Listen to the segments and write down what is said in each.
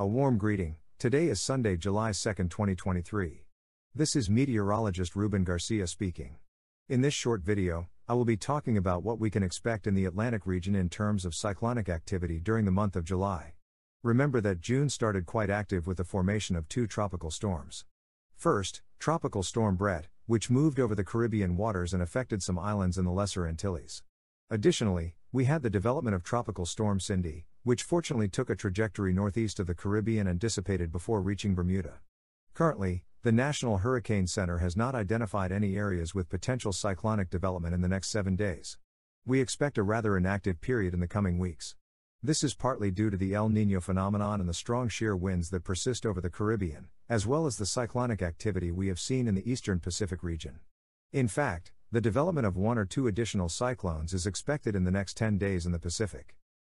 A warm greeting. Today is Sunday, July 2, 2023. This is meteorologist Ruben Garcia speaking. In this short video, I will be talking about what we can expect in the Atlantic region in terms of cyclonic activity during the month of July. Remember that June started quite active with the formation of two tropical storms. First, Tropical Storm Bret, which moved over the Caribbean waters and affected some islands in the Lesser Antilles. Additionally, we had the development of Tropical Storm Cindy, which fortunately took a trajectory northeast of the Caribbean and dissipated before reaching Bermuda. Currently, the National Hurricane Center has not identified any areas with potential cyclonic development in the next seven days. We expect a rather inactive period in the coming weeks. This is partly due to the El Nino phenomenon and the strong shear winds that persist over the Caribbean, as well as the cyclonic activity we have seen in the eastern Pacific region. In fact, the development of one or two additional cyclones is expected in the next 10 days in the Pacific.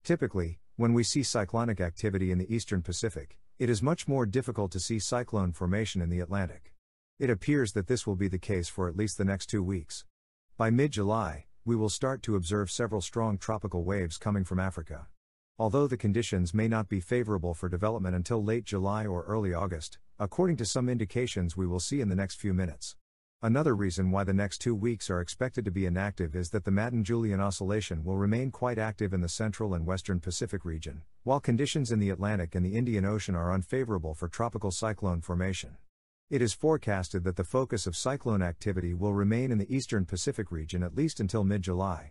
Typically, when we see cyclonic activity in the eastern Pacific, it is much more difficult to see cyclone formation in the Atlantic. It appears that this will be the case for at least the next two weeks. By mid July, we will start to observe several strong tropical waves coming from Africa. Although the conditions may not be favorable for development until late July or early August, according to some indications we will see in the next few minutes. Another reason why the next two weeks are expected to be inactive is that the Madden Julian Oscillation will remain quite active in the central and western Pacific region, while conditions in the Atlantic and the Indian Ocean are unfavorable for tropical cyclone formation. It is forecasted that the focus of cyclone activity will remain in the eastern Pacific region at least until mid July.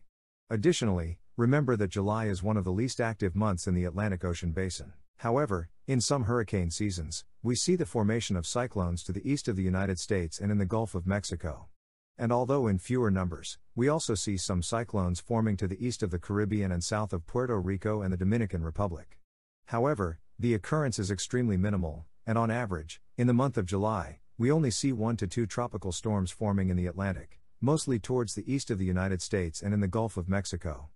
Additionally, remember that July is one of the least active months in the Atlantic Ocean basin. However, in some hurricane seasons, we see the formation of cyclones to the east of the United States and in the Gulf of Mexico. And although in fewer numbers, we also see some cyclones forming to the east of the Caribbean and south of Puerto Rico and the Dominican Republic. However, the occurrence is extremely minimal, and on average, in the month of July, we only see one to two tropical storms forming in the Atlantic, mostly towards the east of the United States and in the Gulf of Mexico.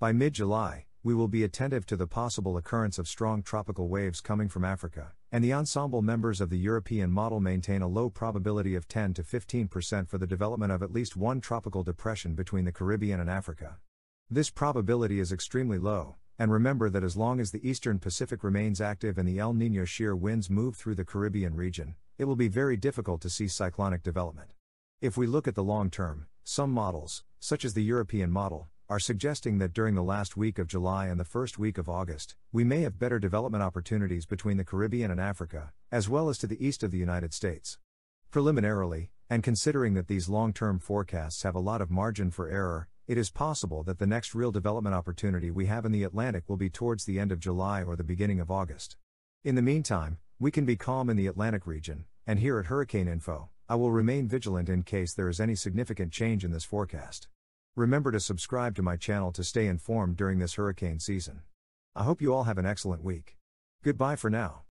By mid July, we will be attentive to the possible occurrence of strong tropical waves coming from Africa, and the ensemble members of the European model maintain a low probability of 10 to 15% for the development of at least one tropical depression between the Caribbean and Africa. This probability is extremely low, and remember that as long as the eastern Pacific remains active and the El Nino shear winds move through the Caribbean region, it will be very difficult to see cyclonic development. If we look at the long term, some models, such as the European model, are suggesting that during the last week of July and the first week of August, we may have better development opportunities between the Caribbean and Africa, as well as to the east of the United States. Preliminarily, and considering that these long term forecasts have a lot of margin for error, it is possible that the next real development opportunity we have in the Atlantic will be towards the end of July or the beginning of August. In the meantime, we can be calm in the Atlantic region, and here at Hurricane Info, I will remain vigilant in case there is any significant change in this forecast. Remember to subscribe to my channel to stay informed during this hurricane season. I hope you all have an excellent week. Goodbye for now.